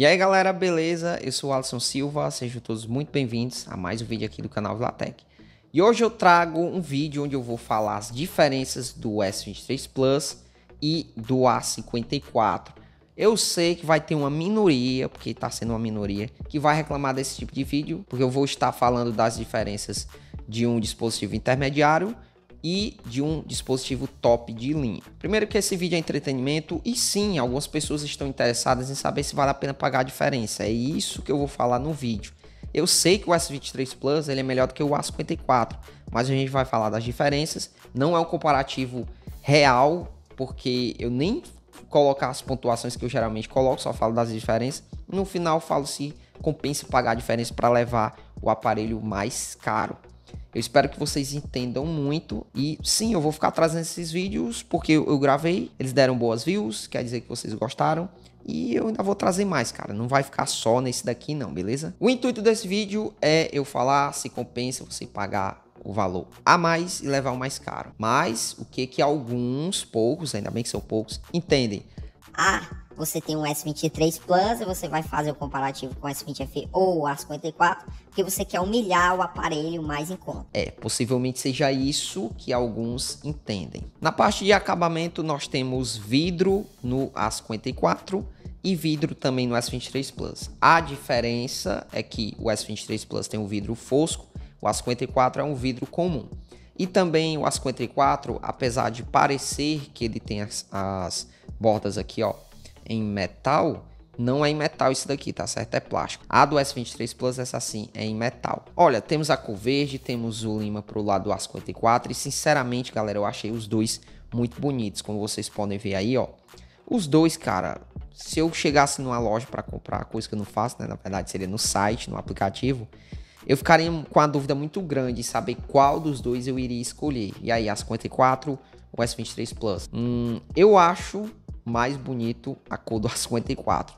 E aí galera, beleza? Eu sou o Alisson Silva, sejam todos muito bem-vindos a mais um vídeo aqui do canal Vilatec. E hoje eu trago um vídeo onde eu vou falar as diferenças do S23 Plus e do A54. Eu sei que vai ter uma minoria, porque está sendo uma minoria, que vai reclamar desse tipo de vídeo, porque eu vou estar falando das diferenças de um dispositivo intermediário e de um dispositivo top de linha. Primeiro que esse vídeo é entretenimento e sim, algumas pessoas estão interessadas em saber se vale a pena pagar a diferença. É isso que eu vou falar no vídeo. Eu sei que o S23 Plus ele é melhor do que o A54, mas a gente vai falar das diferenças. Não é um comparativo real, porque eu nem colocar as pontuações que eu geralmente coloco, só falo das diferenças. No final falo se compensa pagar a diferença para levar o aparelho mais caro. Eu espero que vocês entendam muito. E sim, eu vou ficar trazendo esses vídeos porque eu, gravei, eles deram boas views, quer dizer que vocês gostaram. E eu ainda vou trazer mais, cara. Não vai ficar só nesse daqui, não, beleza? O intuito desse vídeo é eu falar se compensa você pagar o valor a mais e levar o mais caro. Mas o que que alguns, poucos, ainda bem que são poucos, entendem? Ah, você tem um S23 Plus e você vai fazer o comparativo com o S20FE ou o A54, porque você quer humilhar o aparelho mais em conta. É, possivelmente seja isso que alguns entendem. Na parte de acabamento, nós temos vidro no A54 e vidro também no S23 Plus. A diferença é que o S23 Plus tem um vidro fosco, o A54 é um vidro comum. E também o A54, apesar de parecer que ele tem as, as bordas aqui, ó, em metal, não é em metal isso daqui, tá certo? É plástico. A do S23 Plus, essa sim, é em metal. Olha, temos a cor verde, temos o lima pro lado do A54 e sinceramente, galera, eu achei os dois muito bonitos, como vocês podem ver aí, ó. Os dois, cara, se eu chegasse numa loja para comprar, coisa que eu não faço, né? Na verdade, seria no site, no aplicativo, eu ficaria com a dúvida muito grande em saber qual dos dois eu iria escolher. E aí, A54 ou S23 Plus? Hum, eu acho mais bonito a cor do A54,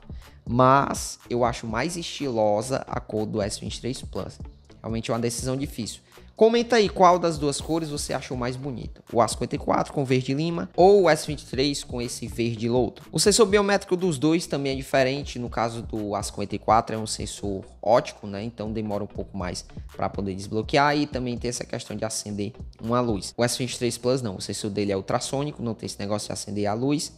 mas eu acho mais estilosa a cor do S23 Plus. Realmente é uma decisão difícil. Comenta aí qual das duas cores você achou mais bonito. O A54 com verde lima ou o S23 com esse verde loto. O sensor biométrico dos dois também é diferente. No caso do A54 é um sensor ótico, né? Então demora um pouco mais para poder desbloquear e também tem essa questão de acender uma luz. O S23 Plus não, o sensor dele é ultrassônico, não tem esse negócio de acender a luz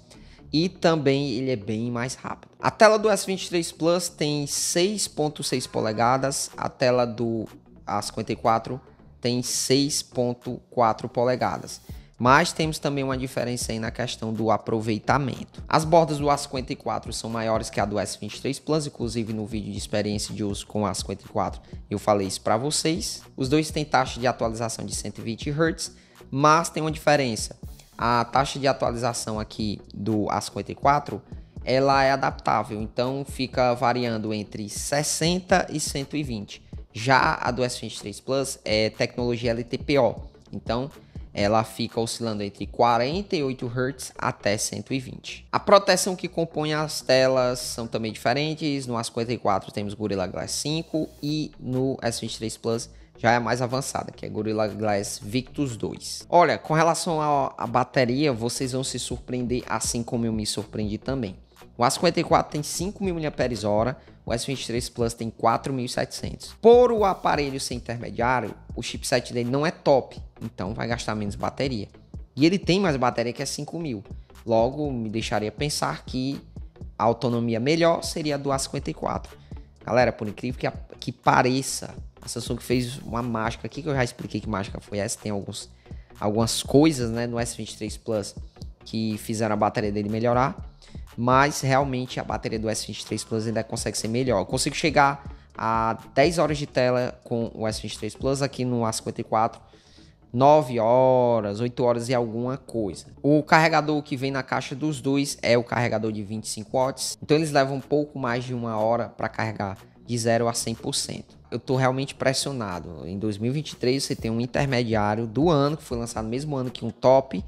e também ele é bem mais rápido. A tela do S23 Plus tem 6.6 polegadas, a tela do A54 tem 6.4 polegadas. Mas temos também uma diferença aí na questão do aproveitamento. As bordas do A54 são maiores que a do S23 Plus, inclusive no vídeo de experiência de uso com o A54 eu falei isso para vocês. Os dois têm taxa de atualização de 120 Hz, mas tem uma diferença a taxa de atualização aqui do A54 ela é adaptável, então fica variando entre 60 e 120. Já a do S23 Plus é tecnologia LTPO, então ela fica oscilando entre 48 Hz até 120. A proteção que compõe as telas são também diferentes. No A54 temos Gorilla Glass 5 e no S23 Plus já é mais avançada, que é Gorilla Glass Victus 2. Olha, com relação à bateria, vocês vão se surpreender assim como eu me surpreendi também. O A54 tem 5.000 mAh, o S23 Plus tem 4.700. Por o aparelho ser intermediário, o chipset dele não é top, então vai gastar menos bateria. E ele tem mais bateria que é 5.000. Logo, me deixaria pensar que a autonomia melhor seria a do A54. Galera, por incrível que, que pareça, a Samsung fez uma mágica aqui, que eu já expliquei que mágica foi essa. Tem alguns, algumas coisas né, no S23 Plus que fizeram a bateria dele melhorar. Mas realmente a bateria do S23 Plus ainda consegue ser melhor. Eu consigo chegar a 10 horas de tela com o S23 Plus aqui no A54. 9 horas, 8 horas e alguma coisa. O carregador que vem na caixa dos dois é o carregador de 25 watts. Então eles levam um pouco mais de uma hora para carregar de 0 a 100% eu tô realmente pressionado. Em 2023 você tem um intermediário do ano, que foi lançado no mesmo ano que um top,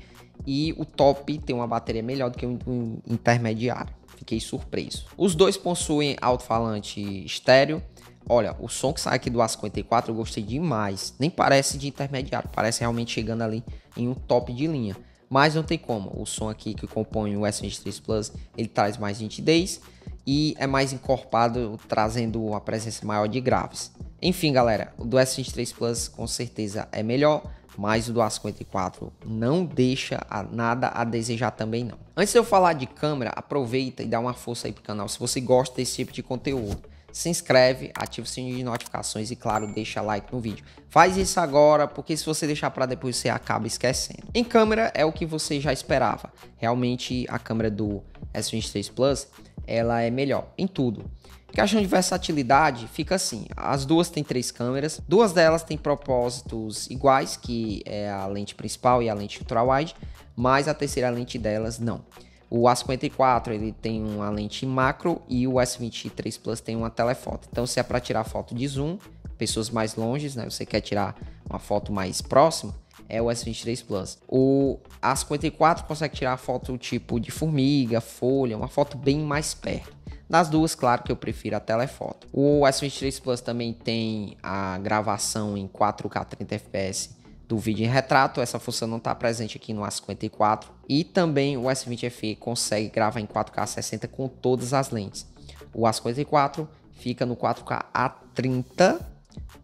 e o top tem uma bateria melhor do que um intermediário. Fiquei surpreso. Os dois possuem alto-falante estéreo. Olha, o som que sai aqui do A54 eu gostei demais. Nem parece de intermediário, parece realmente chegando ali em um top de linha. Mas não tem como. O som aqui que compõe o S23 Plus, ele traz mais nitidez e é mais encorpado, trazendo uma presença maior de graves. Enfim, galera, o do S23 Plus com certeza é melhor, mas o do A54 não deixa a, nada a desejar também não. Antes de eu falar de câmera, aproveita e dá uma força aí pro canal se você gosta desse tipo de conteúdo. Se inscreve, ativa o sininho de notificações e claro, deixa like no vídeo. Faz isso agora, porque se você deixar para depois você acaba esquecendo. Em câmera é o que você já esperava. Realmente a câmera do S23 Plus, ela é melhor em tudo. Questão de versatilidade, fica assim: as duas têm três câmeras, duas delas têm propósitos iguais, que é a lente principal e a lente ultra-wide, mas a terceira lente delas não. O A54 ele tem uma lente macro e o S23 Plus tem uma telefoto. Então, se é para tirar foto de zoom, pessoas mais longe, né? Você quer tirar uma foto mais próxima, é o S23 Plus. O A54 consegue tirar foto tipo de formiga, folha, uma foto bem mais perto. Das duas, claro que eu prefiro a telefoto. O S23 Plus também tem a gravação em 4K 30 fps do vídeo em retrato. Essa função não está presente aqui no A54. E também o S20FE consegue gravar em 4K 60 com todas as lentes. O A54 fica no 4K A30,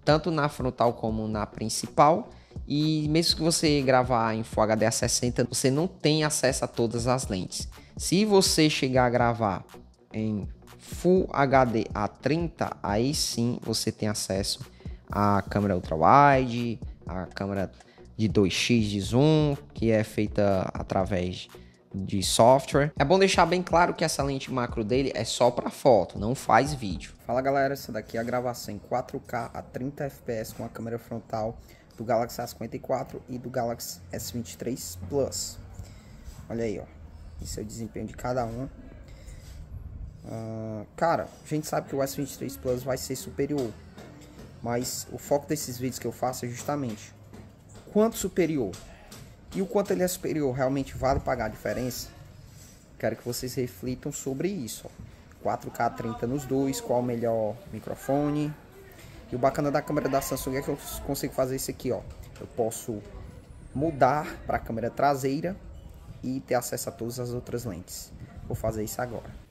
tanto na frontal como na principal. E mesmo que você gravar em Full HD A60, você não tem acesso a todas as lentes. Se você chegar a gravar em Full HD A30, aí sim você tem acesso à câmera ultra wide, a câmera de 2x de zoom, que é feita através de software. É bom deixar bem claro que essa lente macro dele é só para foto, não faz vídeo. Fala galera, essa daqui é a gravação em 4K a 30 fps com a câmera frontal do Galaxy A54 e do Galaxy S23 Plus. Olha aí, ó. Esse é o desempenho de cada um. Uh, cara, a gente sabe que o S23 Plus vai ser superior. Mas o foco desses vídeos que eu faço é justamente quanto superior. E o quanto ele é superior realmente vale pagar a diferença? Quero que vocês reflitam sobre isso. Ó. 4K 30 nos dois, qual o melhor microfone. E o bacana da câmera da Samsung é que eu consigo fazer isso aqui, ó. Eu posso mudar para a câmera traseira e ter acesso a todas as outras lentes. Vou fazer isso agora.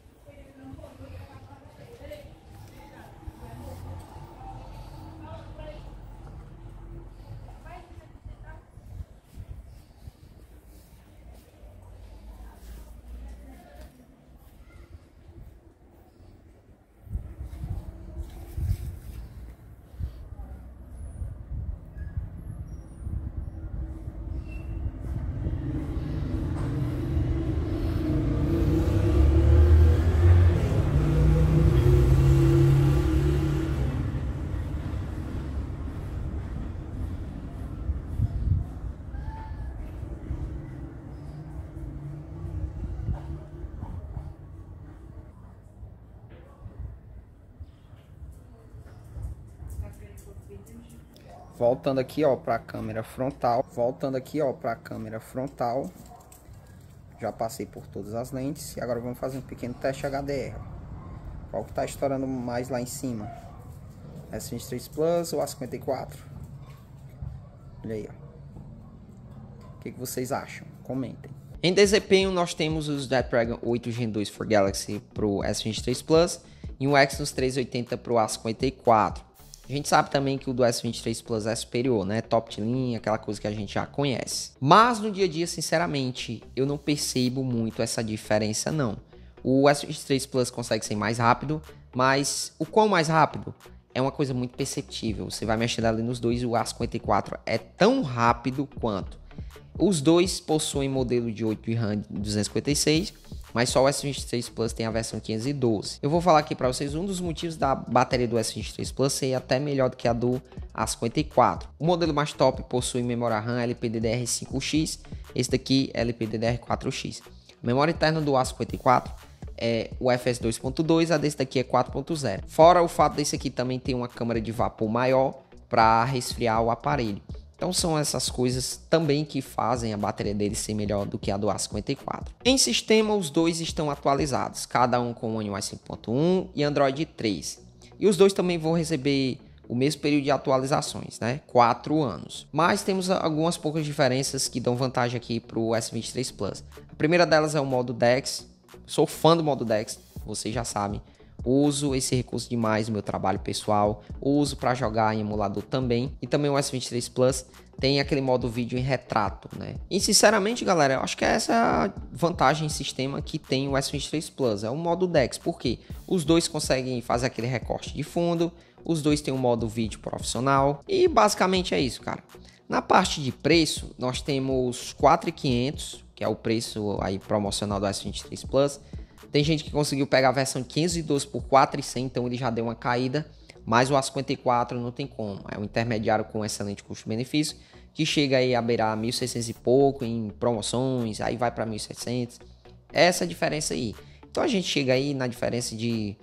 Voltando aqui, ó, para a câmera frontal. Voltando aqui, ó, para a câmera frontal. Já passei por todas as lentes. E agora vamos fazer um pequeno teste HDR. Qual que tá estourando mais lá em cima? S23 Plus ou A54? Olha aí, ó. O que, que vocês acham? Comentem. Em desempenho, nós temos o Snapdragon 8 Gen 2 for Galaxy Pro S23 Plus e um Exynos 380 Pro A54. A gente sabe também que o do S23 Plus é superior, né? Top de linha, aquela coisa que a gente já conhece. Mas no dia a dia, sinceramente, eu não percebo muito essa diferença não. O S23 Plus consegue ser mais rápido, mas o quão mais rápido? É uma coisa muito perceptível. Você vai mexendo ali nos dois e o A54 é tão rápido quanto. Os dois possuem modelo de 8 RAM 256 mas só o S23 Plus tem a versão 512. Eu vou falar aqui para vocês um dos motivos da bateria do S23 Plus ser até melhor do que a do A54. O modelo mais top possui memória RAM LPDDR5X, esse daqui é LPDDR4X. A memória interna do A54 é o FS 2.2, a desse daqui é 4.0. Fora o fato desse aqui também tem uma câmara de vapor maior para resfriar o aparelho. Então são essas coisas também que fazem a bateria dele ser melhor do que a do A54. Em sistema, os dois estão atualizados, cada um com One UI 5.1 e Android 3. E os dois também vão receber o mesmo período de atualizações, né? 4 anos. Mas temos algumas poucas diferenças que dão vantagem aqui para o S23 Plus. A primeira delas é o modo DeX. Sou fã do modo DeX. vocês já sabem, uso esse recurso demais no meu trabalho pessoal, uso para jogar em emulador também, e também o S23 Plus tem aquele modo vídeo em retrato, né? E sinceramente, galera, eu acho que essa é a vantagem em sistema que tem o S23 Plus, é o modo DeX, porque os dois conseguem fazer aquele recorte de fundo, os dois têm um modo vídeo profissional, e basicamente é isso, cara. Na parte de preço, nós temos 4.500, que é o preço aí promocional do S23 Plus, tem gente que conseguiu pegar a versão de 512 por 4,100, então ele já deu uma caída. Mas o A54 não tem como. É um intermediário com excelente custo-benefício, que chega aí a beirar 1.600 e pouco em promoções, aí vai para 1.700. Essa é a diferença aí. Então a gente chega aí na diferença de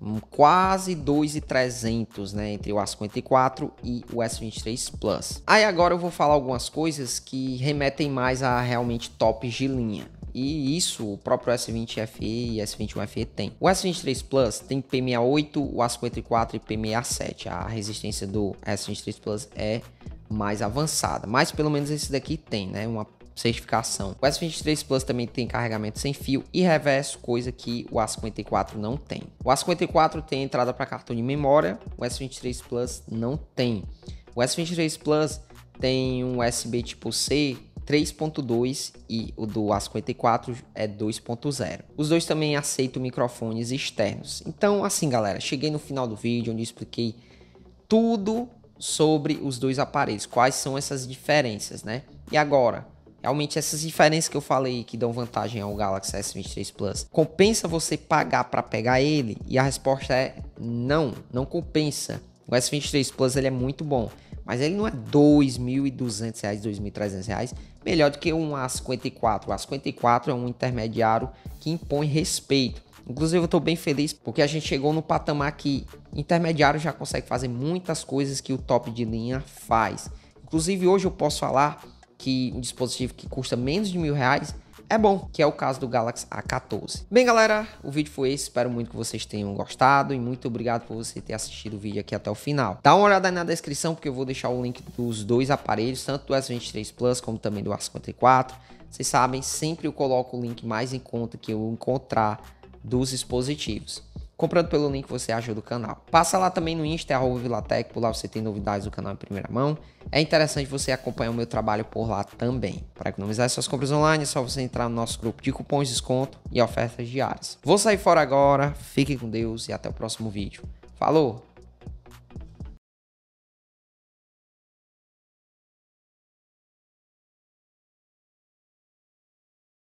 um, quase 2.300, né, entre o A54 e o S23 Plus. Aí agora eu vou falar algumas coisas que remetem mais a realmente tops de linha. E isso o próprio S20FE e S21FE tem. O S23 Plus tem P68, o A54 e P67. A resistência do S23 Plus é mais avançada, mas pelo menos esse daqui tem, né? Uma certificação. O S23 Plus também tem carregamento sem fio e reverso, coisa que o A54 não tem. O A54 tem entrada para cartão de memória, o S23 Plus não tem. O S23 Plus tem um USB tipo C 3.2 e o do A54 é 2.0. Os dois também aceitam microfones externos. Então, assim, galera, cheguei no final do vídeo onde eu expliquei tudo sobre os dois aparelhos, quais são essas diferenças, né? E agora, realmente essas diferenças que eu falei que dão vantagem ao Galaxy S23 Plus, compensa você pagar para pegar ele? E a resposta é não, não compensa. O S23 Plus ele é muito bom, mas ele não é R$ 2.200, R$ 2.300 melhor do que um A54. O A54 é um intermediário que impõe respeito. Inclusive, eu estou bem feliz porque a gente chegou no patamar que intermediário já consegue fazer muitas coisas que o top de linha faz. Inclusive, hoje eu posso falar que um dispositivo que custa menos de mil reais é bom, que é o caso do Galaxy A14. Bem, galera, o vídeo foi esse. Espero muito que vocês tenham gostado e muito obrigado por você ter assistido o vídeo aqui até o final. Dá uma olhada aí na descrição, porque eu vou deixar o link dos dois aparelhos, tanto do S23 Plus como também do A54. Vocês sabem, sempre eu coloco o link mais em conta que eu encontrar dos dispositivos. Comprando pelo link você ajuda o canal. Passa lá também no Insta, arroba Vilatec, por lá você tem novidades do canal em primeira mão. É interessante você acompanhar o meu trabalho por lá também. Para economizar suas compras online, é só você entrar no nosso grupo de cupons de desconto e ofertas diárias. Vou sair fora agora, fique com Deus e até o próximo vídeo. Falou!